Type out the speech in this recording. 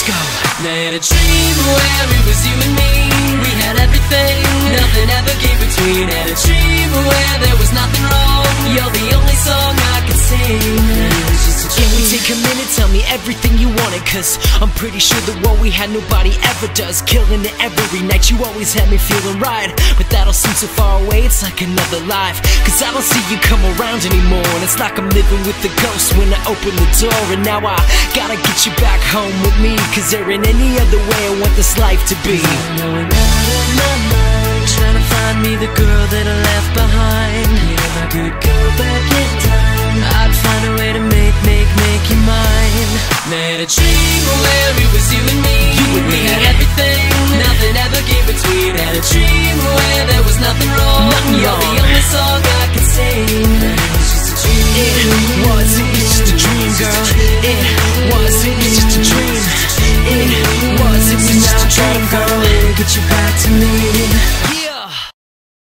Let's go. Let a dream where we a minute, tell me everything you wanted Cause I'm pretty sure that what we had nobody ever does. Killing it every night, you always had me feeling right. But that all seems so far away, it's like another life. Cause I don't see you come around anymore And it's like I'm living with the ghost when I open the door. And now I gotta get you back home with me Cause there ain't any other way I want this life to be. Going out of my mind Trying to find me the girl dream where it was you and me. You and We had everything, nothing ever came between. Had a dream where there was nothing wrong. Nothing You're wrong. the only song I could sing. It was just a dream It was, it was just a dream, girl. It was, it was just a dream